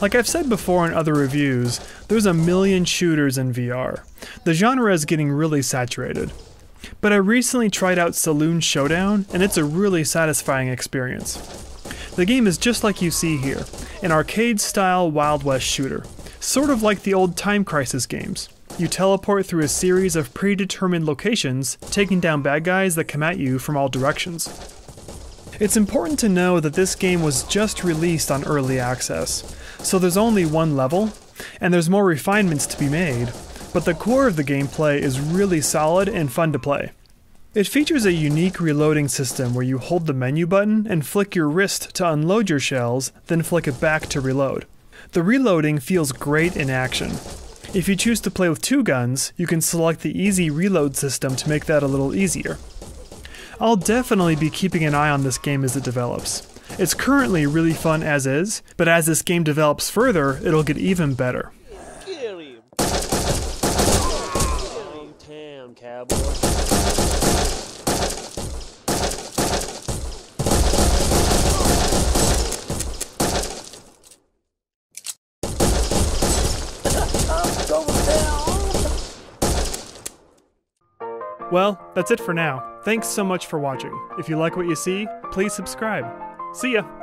Like I've said before in other reviews, there's a million shooters in VR. The genre is getting really saturated. But I recently tried out Saloon Showdown, and it's a really satisfying experience. The game is just like you see here an arcade style Wild West shooter, sort of like the old Time Crisis games. You teleport through a series of predetermined locations, taking down bad guys that come at you from all directions. It's important to know that this game was just released on early access, so there's only one level, and there's more refinements to be made, but the core of the gameplay is really solid and fun to play. It features a unique reloading system where you hold the menu button and flick your wrist to unload your shells, then flick it back to reload. The reloading feels great in action. If you choose to play with two guns, you can select the easy reload system to make that a little easier. I'll definitely be keeping an eye on this game as it develops. It's currently really fun as is, but as this game develops further, it'll get even better. Cowboy. Well, that's it for now. Thanks so much for watching. If you like what you see, please subscribe. See ya!